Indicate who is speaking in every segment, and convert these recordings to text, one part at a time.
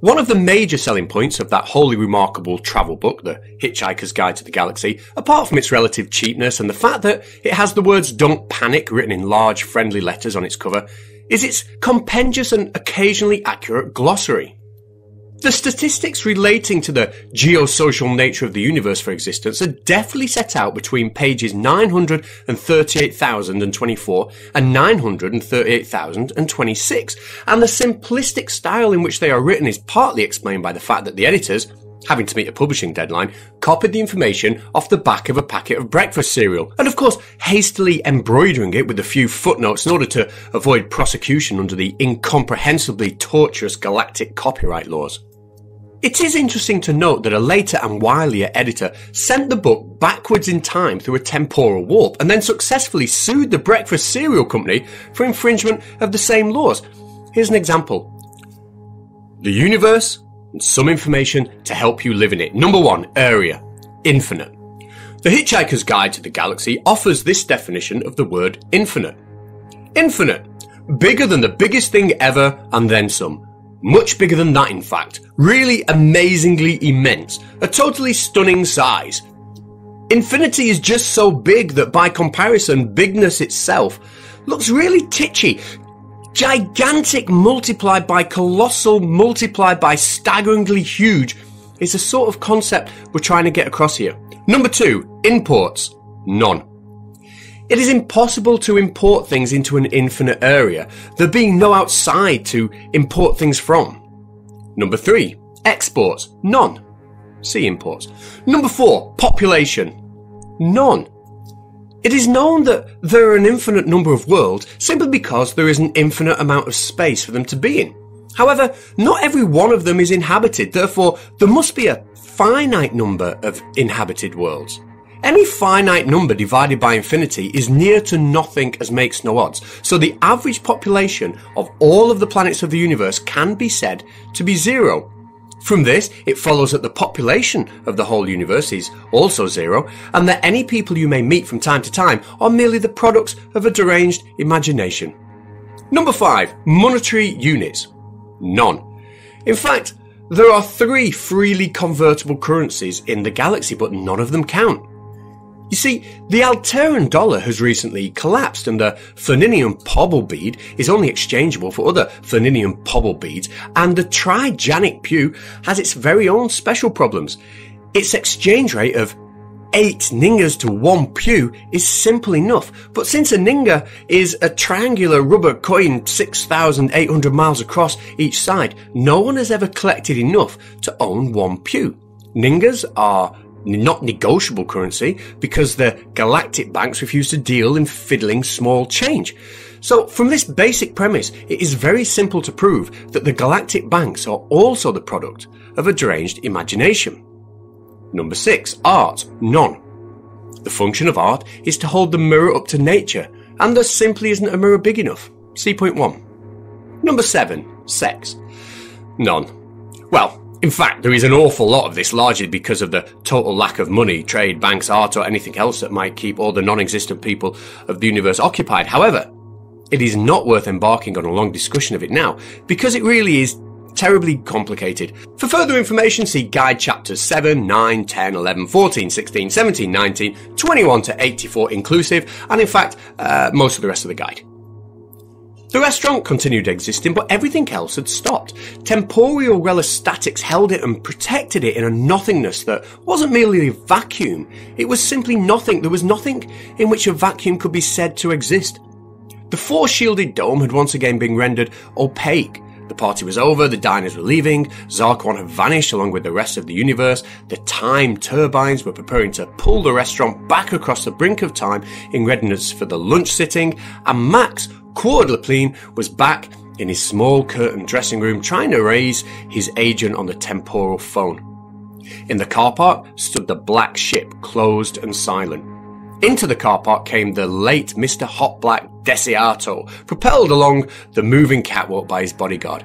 Speaker 1: One of the major selling points of that wholly remarkable travel book, The Hitchhiker's Guide to the Galaxy, apart from its relative cheapness and the fact that it has the words Don't Panic written in large friendly letters on its cover, is its compendious and occasionally accurate glossary. The statistics relating to the geosocial nature of the universe for existence are deftly set out between pages 938,024 and 938,026, and the simplistic style in which they are written is partly explained by the fact that the editors, having to meet a publishing deadline, copied the information off the back of a packet of breakfast cereal, and of course hastily embroidering it with a few footnotes in order to avoid prosecution under the incomprehensibly tortuous galactic copyright laws. It is interesting to note that a later and wilier editor sent the book backwards in time through a temporal warp and then successfully sued the breakfast cereal company for infringement of the same laws. Here's an example. The universe and some information to help you live in it. Number one, area. Infinite. The Hitchhiker's Guide to the Galaxy offers this definition of the word infinite. Infinite. Bigger than the biggest thing ever and then some. Much bigger than that, in fact. Really amazingly immense. A totally stunning size. Infinity is just so big that by comparison, bigness itself looks really titchy. Gigantic multiplied by colossal multiplied by staggeringly huge is the sort of concept we're trying to get across here. Number two, imports. None. It is impossible to import things into an infinite area, there being no outside to import things from. Number three, exports. None. See imports. Number four, population. None. It is known that there are an infinite number of worlds simply because there is an infinite amount of space for them to be in. However, not every one of them is inhabited, therefore, there must be a finite number of inhabited worlds. Any finite number divided by infinity is near to nothing as makes no odds, so the average population of all of the planets of the universe can be said to be zero. From this, it follows that the population of the whole universe is also zero, and that any people you may meet from time to time are merely the products of a deranged imagination. Number 5. Monetary units. None. In fact, there are three freely convertible currencies in the galaxy, but none of them count. You see, the Altairian dollar has recently collapsed and the Ferninian pobble bead is only exchangeable for other Ferninian pobble beads and the Triganic pew has its very own special problems. Its exchange rate of 8 ningis to 1 pew is simple enough, but since a ningi is a triangular rubber coin 6,800 miles across each side, no one has ever collected enough to own one pew. Ningis are not negotiable currency because the galactic banks refuse to deal in fiddling small change. So from this basic premise, it is very simple to prove that the galactic banks are also the product of a deranged imagination. Number six, art, none. The function of art is to hold the mirror up to nature, and there simply isn't a mirror big enough. See point one. Number seven, sex. None. Well, in fact, there is an awful lot of this largely because of the total lack of money, trade, banks, art, or anything else that might keep all the non-existent people of the universe occupied. However, it is not worth embarking on a long discussion of it now, because it really is terribly complicated. For further information, see guide chapters 7, 9, 10, 11, 14, 16, 17, 19, 21 to 84 inclusive, and in fact, uh, most of the rest of the guide. The restaurant continued existing, but everything else had stopped. Temporal relastatics held it and protected it in a nothingness that wasn't merely a vacuum. It was simply nothing. There was nothing in which a vacuum could be said to exist. The force shielded dome had once again been rendered opaque. The party was over, the diners were leaving, Zarquon had vanished along with the rest of the universe, the time turbines were preparing to pull the restaurant back across the brink of time in readiness for the lunch sitting, and Max Quordlepleen was back in his small curtained dressing room trying to raise his agent on the temporal phone. In the car park stood the black ship, closed and silent. Into the car park came the late Mr. Hotblack Desiato, propelled along the moving catwalk by his bodyguard.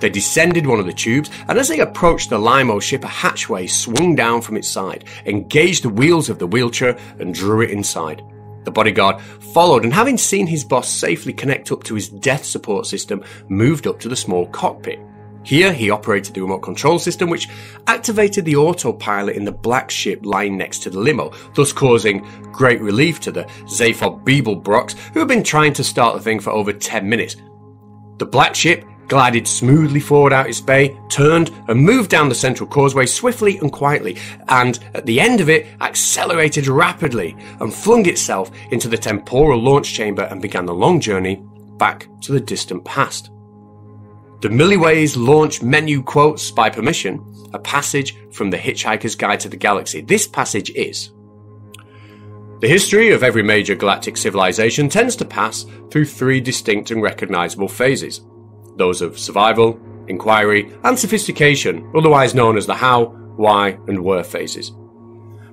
Speaker 1: They descended one of the tubes, and as they approached the Limo ship, a hatchway swung down from its side, engaged the wheels of the wheelchair, and drew it inside. The bodyguard followed and having seen his boss safely connect up to his death support system, moved up to the small cockpit. Here, he operated the remote control system, which activated the autopilot in the black ship lying next to the limo, thus causing great relief to the Zaphod Beeblebrox, who had been trying to start the thing for over 10 minutes. The black ship glided smoothly forward out its bay, turned and moved down the central causeway swiftly and quietly, and at the end of it accelerated rapidly and flung itself into the temporal launch chamber and began the long journey back to the distant past. The Milliways launch menu quotes, by permission, a passage from The Hitchhiker's Guide to the Galaxy. This passage is The history of every major galactic civilization tends to pass through three distinct and recognizable phases those of survival, inquiry, and sophistication, otherwise known as the how, why, and where phases.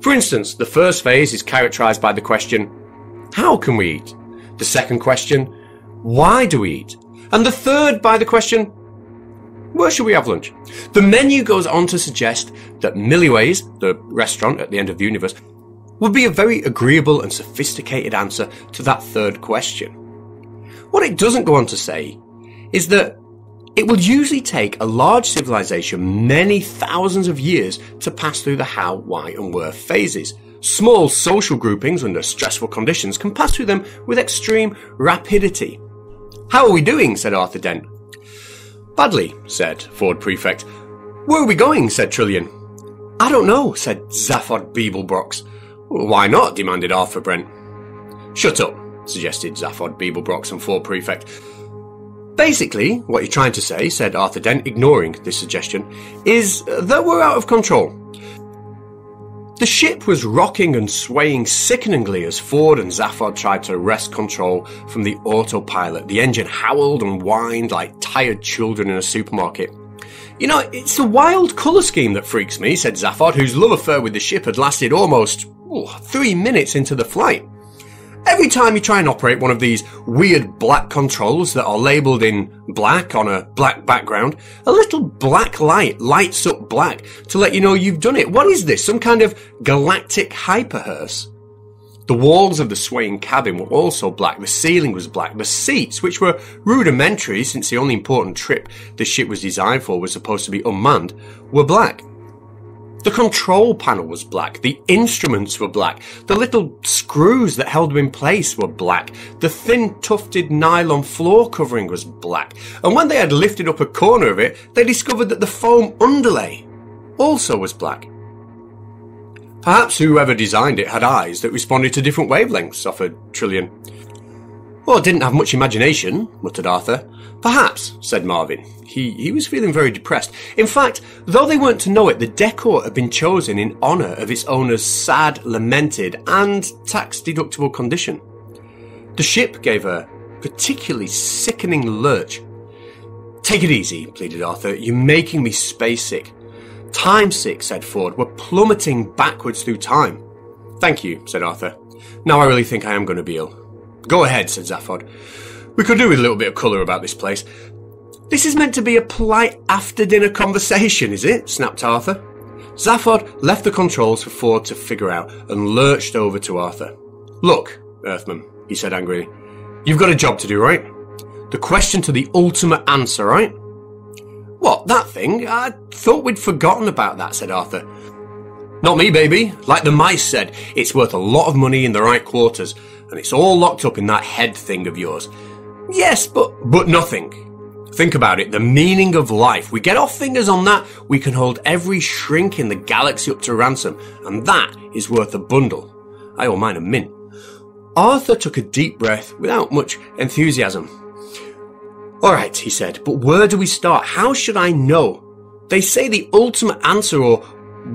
Speaker 1: For instance, the first phase is characterized by the question, How can we eat? The second question, Why do we eat? And the third by the question, Where should we have lunch? The menu goes on to suggest that Milliways, the restaurant at the end of the universe, would be a very agreeable and sophisticated answer to that third question. What it doesn't go on to say is that it will usually take a large civilization many thousands of years to pass through the how, why, and where phases. Small social groupings under stressful conditions can pass through them with extreme rapidity. How are we doing? said Arthur Dent. Badly, said Ford Prefect. Where are we going? said Trillian. I don't know, said Zaphod Beeblebrox. Why not? demanded Arthur Brent. Shut up, suggested Zaphod Beeblebrox and Ford Prefect. Basically, what you're trying to say, said Arthur Dent, ignoring this suggestion, is that we're out of control. The ship was rocking and swaying sickeningly as Ford and Zaphod tried to wrest control from the autopilot. The engine howled and whined like tired children in a supermarket. You know, it's the wild colour scheme that freaks me, said Zaphod, whose love affair with the ship had lasted almost three minutes into the flight. Every time you try and operate one of these weird black controls that are labelled in black on a black background, a little black light lights up black to let you know you've done it. What is this? Some kind of galactic hyperhearse? The walls of the swaying cabin were also black, the ceiling was black, the seats, which were rudimentary since the only important trip the ship was designed for was supposed to be unmanned, were black. The control panel was black, the instruments were black, the little screws that held them in place were black, the thin tufted nylon floor covering was black, and when they had lifted up a corner of it, they discovered that the foam underlay also was black. Perhaps whoever designed it had eyes that responded to different wavelengths, offered Trillian. Well, didn't have much imagination, muttered Arthur. Perhaps, said Marvin. He, he was feeling very depressed. In fact, though they weren't to know it, the decor had been chosen in honour of its owner's sad, lamented, and tax-deductible condition. The ship gave a particularly sickening lurch. Take it easy, pleaded Arthur. You're making me space sick. Time sick, said Ford. We're plummeting backwards through time. Thank you, said Arthur. Now I really think I am going to be ill. Go ahead, said Zaphod. We could do with a little bit of colour about this place. This is meant to be a polite after dinner conversation, is it? snapped Arthur. Zaphod left the controls for Ford to figure out and lurched over to Arthur. Look, Earthman, he said angrily. You've got a job to do, right? The question to the ultimate answer, right? What, that thing? I thought we'd forgotten about that, said Arthur. Not me, baby. Like the mice said, it's worth a lot of money in the right quarters, and it's all locked up in that head thing of yours. Yes, but but nothing. Think about it, the meaning of life. We get our fingers on that, we can hold every shrink in the galaxy up to ransom, and that is worth a bundle. I owe mine a mint. Arthur took a deep breath without much enthusiasm. Alright, he said, but where do we start? How should I know? They say the ultimate answer or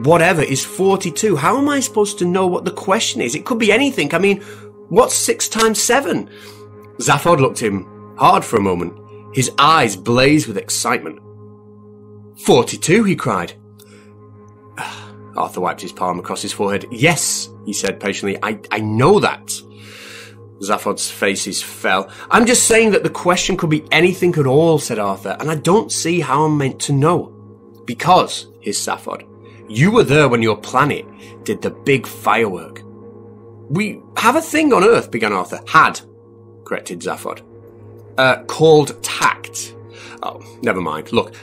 Speaker 1: whatever is 42. How am I supposed to know what the question is? It could be anything. I mean, what's 6 times 7? Zaphod looked him hard for a moment. His eyes blazed with excitement. Forty-two, he cried. Arthur wiped his palm across his forehead. Yes, he said patiently, I, I know that. Zaphod's faces fell. I'm just saying that the question could be anything at all, said Arthur, and I don't see how I'm meant to know. Because, hissed Zaphod, you were there when your planet did the big firework. We have a thing on Earth, began Arthur. Had, corrected Zaphod. Uh, called tact. Oh, never mind. Look,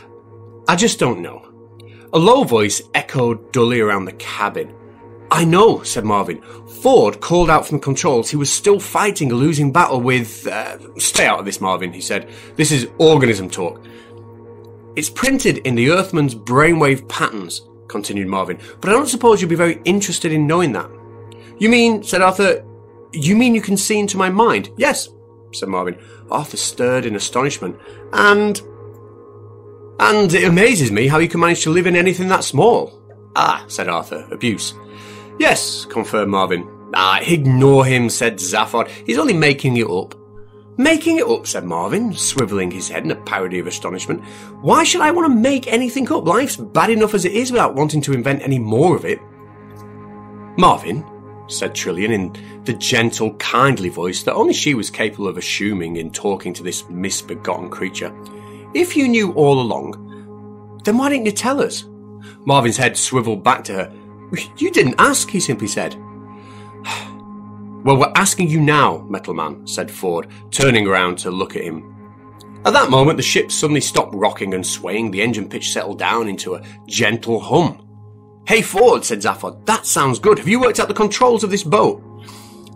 Speaker 1: I just don't know. A low voice echoed dully around the cabin. I know, said Marvin. Ford called out from controls he was still fighting a losing battle with. Uh, stay out of this, Marvin, he said. This is organism talk. It's printed in the Earthman's brainwave patterns, continued Marvin, but I don't suppose you'd be very interested in knowing that. You mean, said Arthur, you mean you can see into my mind? Yes, said Marvin. Arthur stirred in astonishment. And. And it amazes me how you can manage to live in anything that small. Ah, said Arthur, abuse. Yes, confirmed Marvin. Ah, ignore him, said Zaphod. He's only making it up. Making it up, said Marvin, swivelling his head in a parody of astonishment. Why should I want to make anything up? Life's bad enough as it is without wanting to invent any more of it. Marvin, said Trillian in the gentle, kindly voice that only she was capable of assuming in talking to this misbegotten creature. If you knew all along, then why didn't you tell us? Marvin's head swiveled back to her. You didn't ask, he simply said. well, we're asking you now, Metal Man, said Ford, turning around to look at him. At that moment, the ship suddenly stopped rocking and swaying, the engine pitch settled down into a gentle hum. Hey Ford, said Zaphod, that sounds good. Have you worked out the controls of this boat?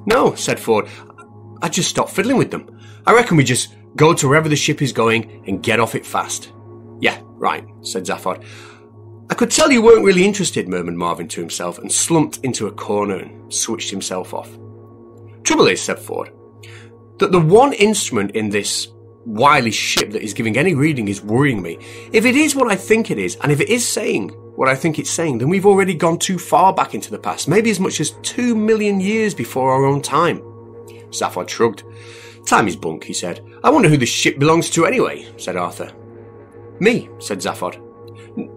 Speaker 1: No, said Ford. I just stopped fiddling with them. I reckon we just go to wherever the ship is going and get off it fast. Yeah, right, said Zaphod. I could tell you weren't really interested, murmured Marvin to himself and slumped into a corner and switched himself off. Trouble is, said Ford, that the one instrument in this wily ship that is giving any reading is worrying me. If it is what I think it is, and if it is saying what I think it's saying, then we've already gone too far back into the past, maybe as much as two million years before our own time. Zaphod shrugged. Time is bunk, he said. I wonder who the ship belongs to anyway, said Arthur. Me, said Zaphod.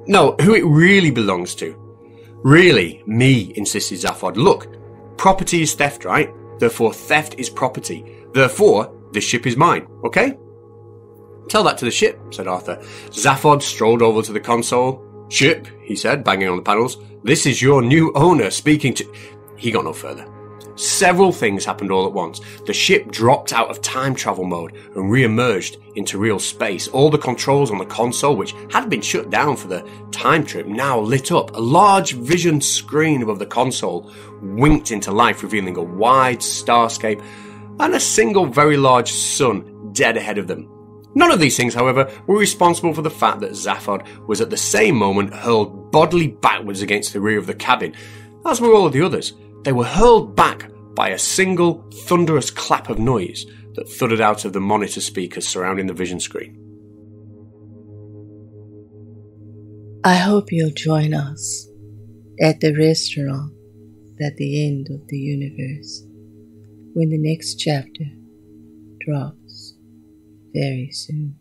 Speaker 1: No, who it really belongs to. Really, me, insisted Zaphod. Look, property is theft, right? Therefore, theft is property. Therefore, the ship is mine, okay? Tell that to the ship, said Arthur. Zaphod strolled over to the console. Ship, he said, banging on the panels. This is your new owner speaking to. He got no further. Several things happened all at once. The ship dropped out of time travel mode and re-emerged into real space. All the controls on the console, which had been shut down for the time trip, now lit up. A large vision screen above the console winked into life, revealing a wide starscape and a single very large sun dead ahead of them. None of these things, however, were responsible for the fact that Zaphod was at the same moment hurled bodily backwards against the rear of the cabin, as were all of the others. They were hurled back by a single thunderous clap of noise that thudded out of the monitor speakers surrounding the vision screen.
Speaker 2: I hope you'll join us at the restaurant at the end of the universe when the next chapter drops very soon.